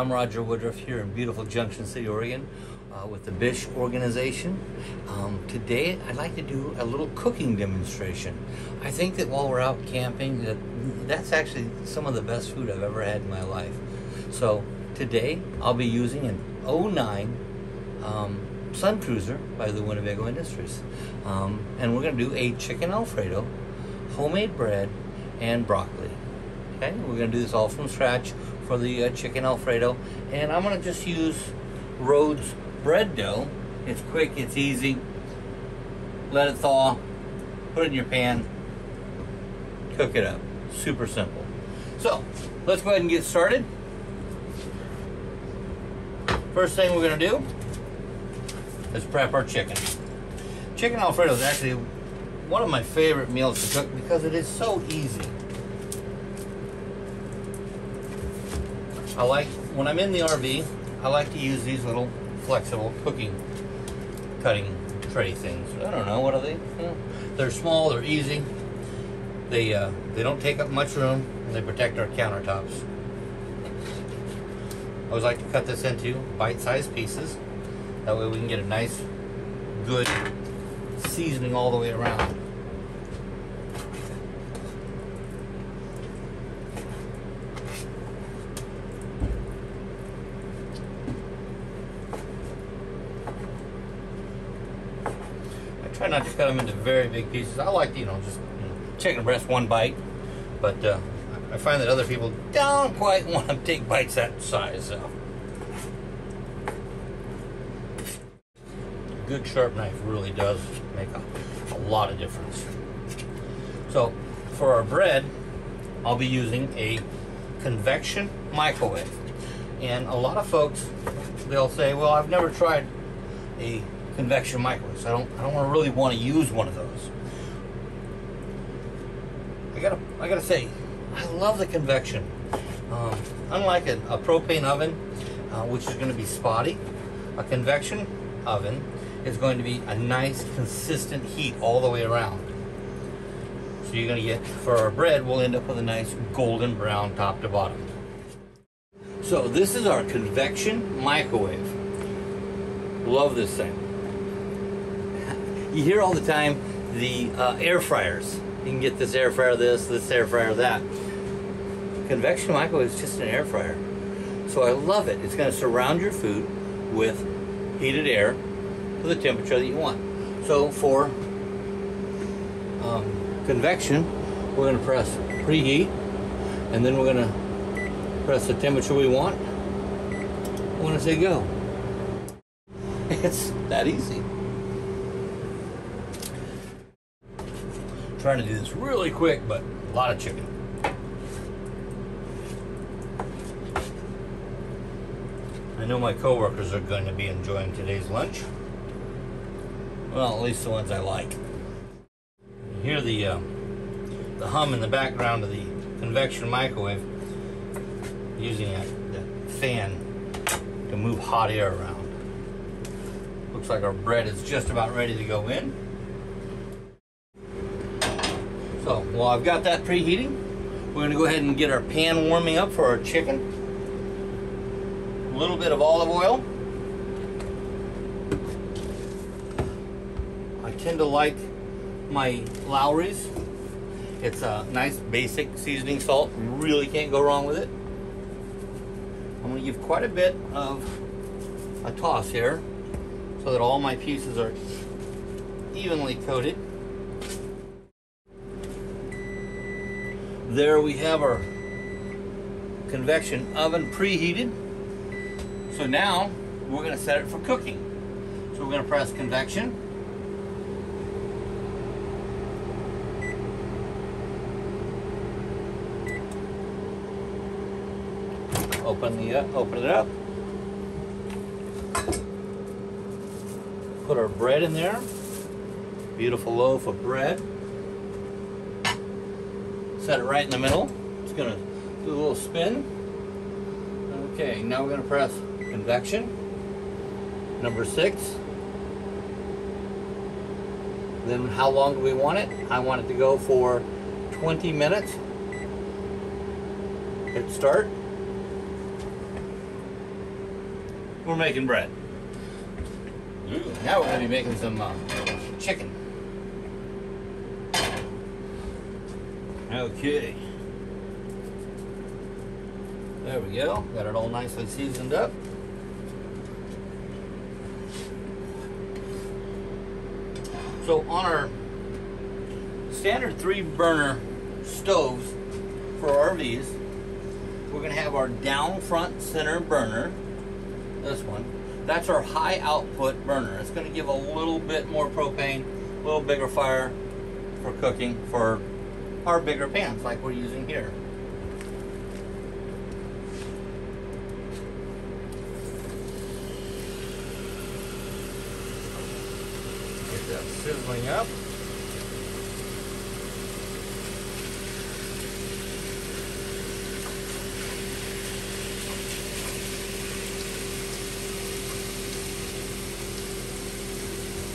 I'm Roger Woodruff here in beautiful Junction City, Oregon uh, with the Bish organization. Um, today I'd like to do a little cooking demonstration. I think that while we're out camping, that that's actually some of the best food I've ever had in my life. So today I'll be using an 09 um, Sun Cruiser by the Winnebago Industries. Um, and we're going to do a chicken Alfredo, homemade bread, and broccoli. Okay, we're going to do this all from scratch for the uh, chicken Alfredo. And I'm going to just use Rhodes bread dough. It's quick, it's easy. Let it thaw, put it in your pan, cook it up. Super simple. So, let's go ahead and get started. First thing we're going to do is prep our chicken. Chicken Alfredo is actually one of my favorite meals to cook because it is so easy. I like, when I'm in the RV, I like to use these little flexible cooking cutting tray things. I don't know, what are they? they're small, they're easy. They, uh, they don't take up much room, and they protect our countertops. I always like to cut this into bite-sized pieces. That way we can get a nice, good seasoning all the way around. Try not to cut them into very big pieces. I like, you know, just you know, chicken breast one bite, but uh, I find that other people don't quite want to take bites that size. So. good sharp knife really does make a, a lot of difference. So for our bread, I'll be using a convection microwave. And a lot of folks, they'll say, well, I've never tried a convection microwave, I don't, I don't really want to use one of those. I gotta, I gotta say, I love the convection. Um, unlike a, a, propane oven, uh, which is going to be spotty, a convection oven is going to be a nice consistent heat all the way around. So you're going to get, for our bread, we'll end up with a nice golden brown top to bottom. So this is our convection microwave. Love this thing. You hear all the time the uh, air fryers. You can get this air fryer this, this air fryer that. Convection microwave is just an air fryer. So I love it. It's going to surround your food with heated air to the temperature that you want. So for um, convection, we're going to press preheat, and then we're going to press the temperature we want. I want to say go. It's that easy. Trying to do this really quick, but a lot of chicken. I know my coworkers are going to be enjoying today's lunch. Well, at least the ones I like. You hear the uh, the hum in the background of the convection microwave using that, that fan to move hot air around. Looks like our bread is just about ready to go in. So, while I've got that preheating, we're going to go ahead and get our pan warming up for our chicken. A little bit of olive oil. I tend to like my Lawry's. It's a nice basic seasoning salt. You really can't go wrong with it. I'm going to give quite a bit of a toss here so that all my pieces are evenly coated. There we have our convection oven preheated. So now we're going to set it for cooking. So we're going to press convection. Open the uh, open it up. Put our bread in there. Beautiful loaf of bread. Set it right in the middle. It's gonna do a little spin. Okay, now we're gonna press convection. Number six. Then how long do we want it? I want it to go for 20 minutes. Hit start. we're making bread. Ooh, now we're going to be making some uh, chicken. Okay. There we go. Got it all nicely seasoned up. So on our standard three burner stoves for RVs, we're going to have our down front center burner, this one. That's our high output burner. It's going to give a little bit more propane, a little bigger fire for cooking for our bigger pans like we're using here. Get that sizzling up.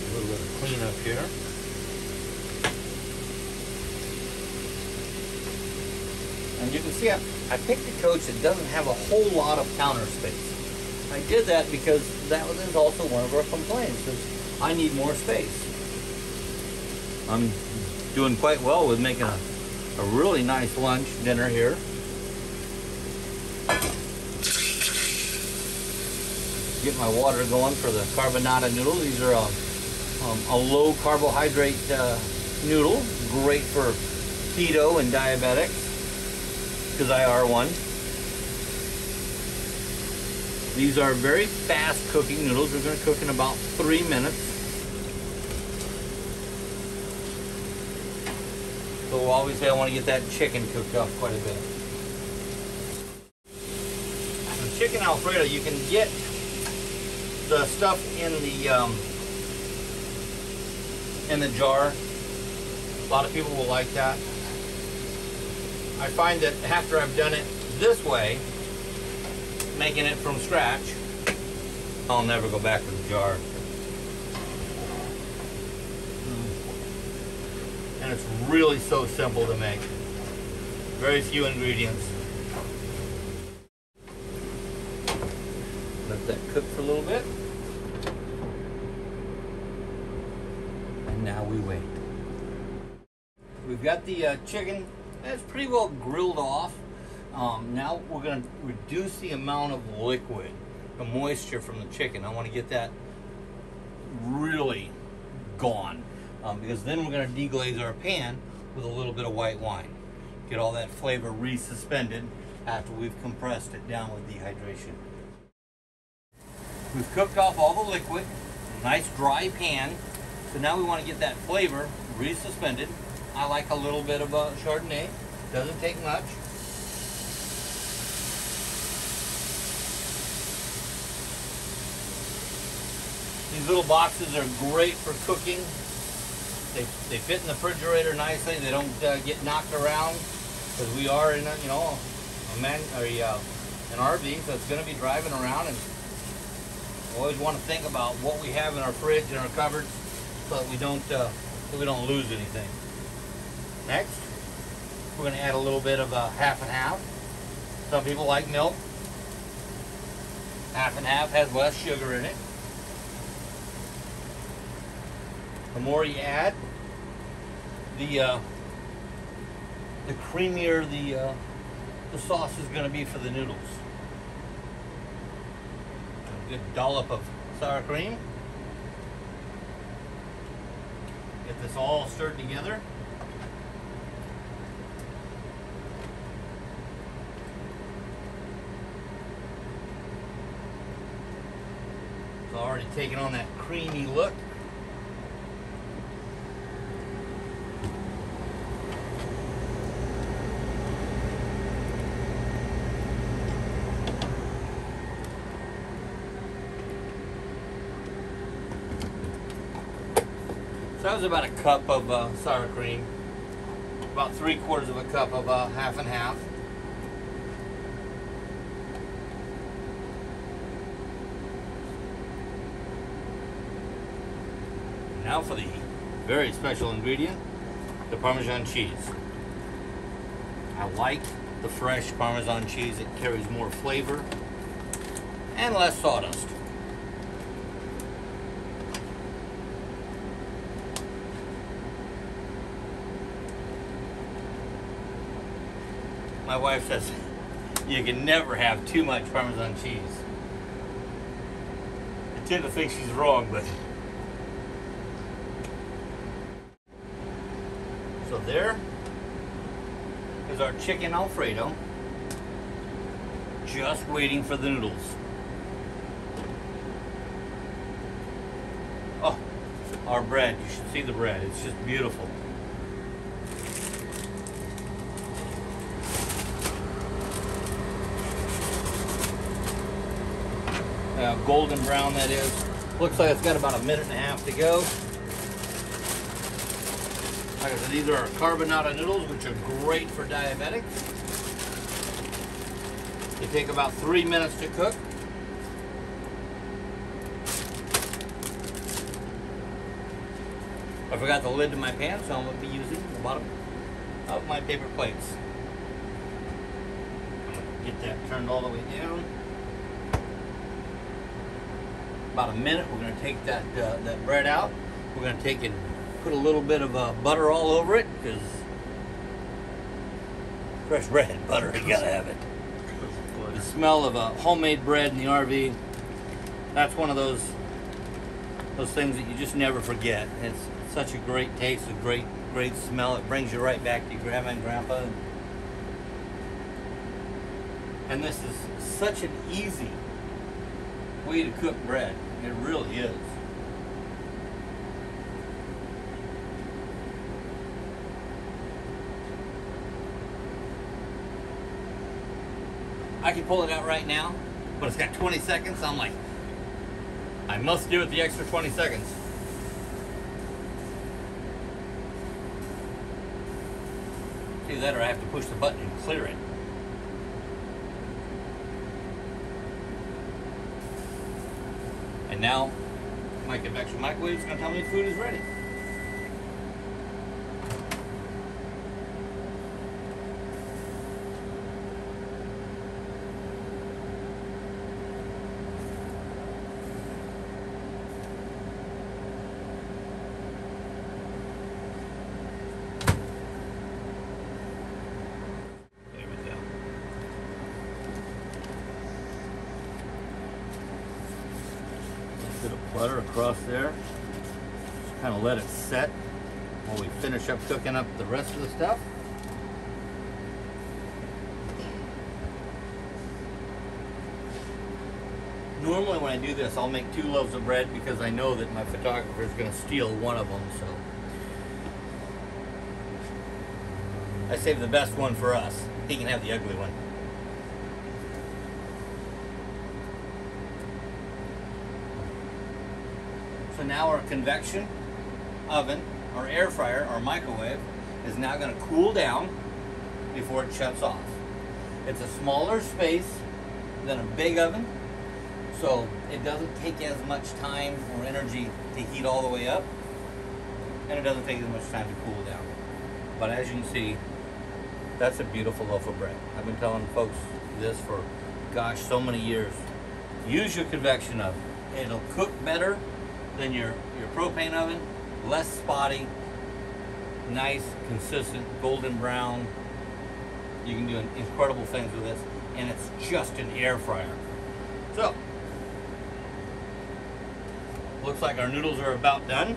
A little bit of cleanup here. And you can see I, I picked a coach that doesn't have a whole lot of counter space. I did that because that was also one of our complaints is I need more space. I'm doing quite well with making a, a really nice lunch dinner here. Get my water going for the Carba-Nada noodle. These are a, um, a low carbohydrate uh, noodle, great for keto and diabetics because I are one. These are very fast cooking noodles. We're going to cook in about three minutes. So obviously I want to get that chicken cooked up quite a bit. And chicken Alfredo, you can get the stuff in the um, in the jar. A lot of people will like that. I find that after I've done it this way, making it from scratch, I'll never go back to the jar. And it's really so simple to make. Very few ingredients. Let that cook for a little bit. And now we wait. We've got the uh, chicken that's pretty well grilled off. Um, now we're going to reduce the amount of liquid, the moisture from the chicken. I want to get that really gone um, because then we're going to deglaze our pan with a little bit of white wine. Get all that flavor resuspended after we've compressed it down with dehydration. We've cooked off all the liquid, nice dry pan. So now we want to get that flavor resuspended. I like a little bit of a Chardonnay. Doesn't take much. These little boxes are great for cooking. They, they fit in the refrigerator nicely. They don't uh, get knocked around because we are in a, you know a man a, uh, an RV, so it's going to be driving around and always want to think about what we have in our fridge and our cupboards so that we don't uh, so we don't lose anything. Next, we're going to add a little bit of uh, half and half. Some people like milk. Half and half has less sugar in it. The more you add, the uh, the creamier the uh, the sauce is going to be for the noodles. A good dollop of sour cream. Get this all stirred together. Already taken on that creamy look. So that was about a cup of uh, sour cream, about three quarters of a cup of uh, half and half. Now for the very special ingredient, the Parmesan cheese. I like the fresh Parmesan cheese. It carries more flavor and less sawdust. My wife says you can never have too much Parmesan cheese. I tend to think she's wrong, but there is our chicken Alfredo. Just waiting for the noodles. Oh, our bread. You should see the bread. It's just beautiful. Uh, golden brown that is. Looks like it's got about a minute and a half to go. Like I said, these are our carbonara noodles, which are great for diabetics. They take about three minutes to cook. I forgot the lid to my pan, so I'm going to be using the bottom of my paper plates. Get that turned all the way down. About a minute, we're going to take that uh, that bread out. We're going to take and put a little bit of uh, butter all over it because fresh bread, butter, you gotta have it. The smell of a homemade bread in the RV, that's one of those those things that you just never forget. It's such a great taste, a great, great smell. It brings you right back to your grandma and grandpa. And this is such an easy way to cook bread. It really is. I can pull it out right now, but it's got 20 seconds. I'm like, I must do it the extra 20 seconds. See that, or I have to push the button and clear it. And now, my convection microwave is going to tell me the food is ready. There we go. A bit of butter across there. Just kind of let it set while we finish up cooking up the rest of the stuff. Normally when I do this, I'll make two loaves of bread because I know that my photographer is going to steal one of them, so. I saved the best one for us. He can have the ugly one. So now our convection oven, our air fryer, our microwave, is now going to cool down before it shuts off. It's a smaller space than a big oven, so it doesn't take as much time or energy to heat all the way up, and it doesn't take as much time to cool down. But as you can see, that's a beautiful loaf of bread. I've been telling folks this for, gosh, so many years. Use your convection oven. It'll cook better than your, your propane oven, less spotty, nice, consistent, golden brown. You can do incredible things with this, and it's just an air fryer. So, looks like our noodles are about done.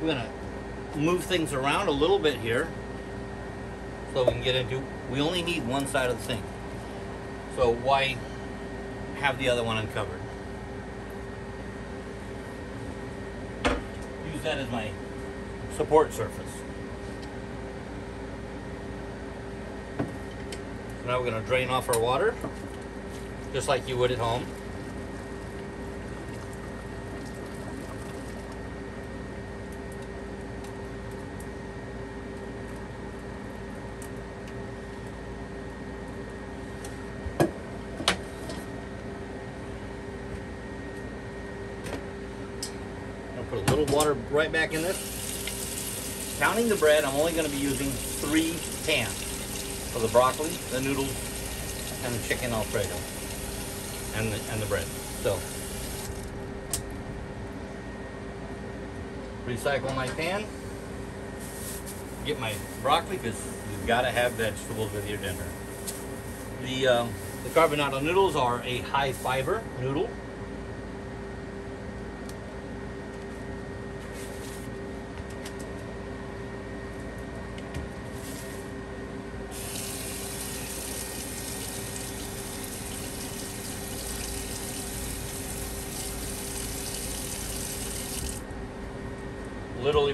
We're gonna move things around a little bit here so we can get into we only need one side of the sink so why have the other one uncovered use that as my support surface. Now we're going to drain off our water just like you would at home Water right back in this. Counting the bread, I'm only going to be using three pans for the broccoli, the noodles, and the chicken alfredo, and the, and the bread. So, recycle my pan, get my broccoli because you've got to have vegetables with your dinner. The, um, the Carba-Nada noodles are a high fiber noodle.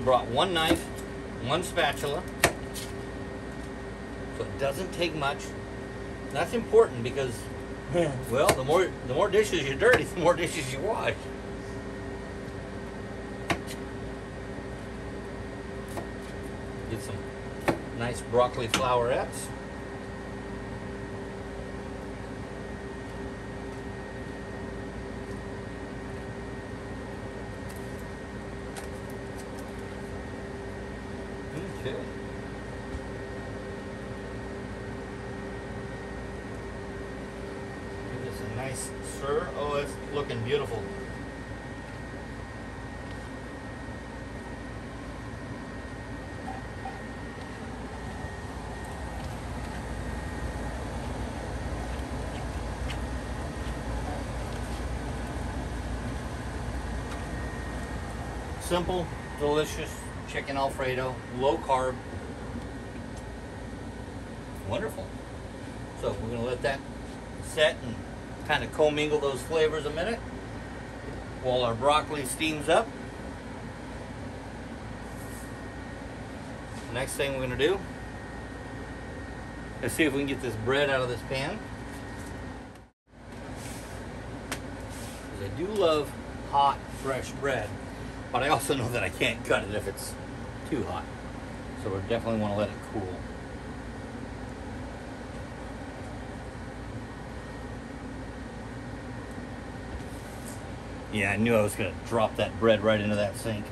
Brought one knife, one spatula. So it doesn't take much. That's important because, well, the more the more dishes you dirty, the more dishes you wash. Get some nice broccoli flowerets. Okay. Give this a nice stir. Oh, it's looking beautiful. Simple, delicious chicken Alfredo, low carb. Wonderful. So we're gonna let that set and kind of commingle those flavors a minute while our broccoli steams up. Next thing we're gonna do is see if we can get this bread out of this pan. I do love hot, fresh bread, but I also know that I can't cut it if it's too hot. So we definitely want to let it cool. Yeah, I knew I was going to drop that bread right into that sink.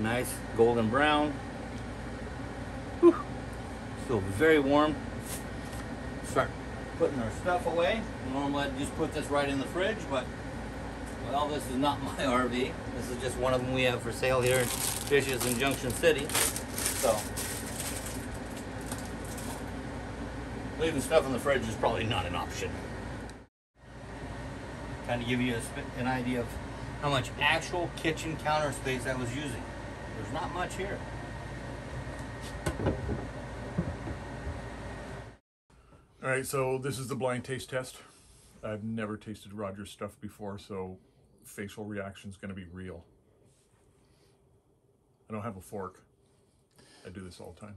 Nice golden brown. Whew. Still very warm. Putting our stuff away. Normally I'd just put this right in the fridge, but well, this is not my RV. This is just one of them we have for sale here in Bish's in Junction City. So, leaving stuff in the fridge is probably not an option. Kind of give you a, an idea of how much actual kitchen counter space I was using. There's not much here. All right, so this is the blind taste test. I've never tasted Roger's stuff before, so facial reaction is going to be real. I don't have a fork. I do this all the time.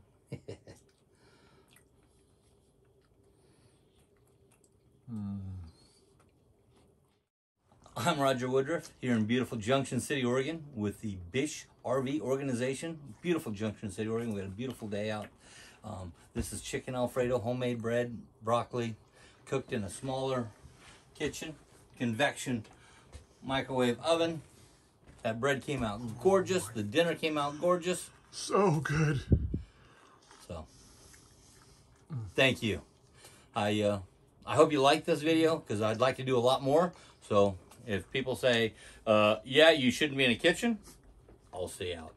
I'm Roger Woodruff here in beautiful Junction City, Oregon with the Bish RV organization. Beautiful Junction City, Oregon. We had a beautiful day out. Um, this is chicken Alfredo, homemade bread, broccoli, cooked in a smaller kitchen, convection microwave oven. That bread came out gorgeous. The dinner came out gorgeous. So good. So, thank you. I uh, I hope you like this video because I'd like to do a lot more. So if people say, uh, yeah, you shouldn't be in a kitchen, I'll stay out.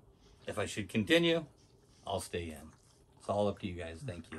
If I should continue, I'll stay in. It's all up to you guys. Thank you.